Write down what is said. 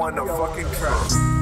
on the fucking track.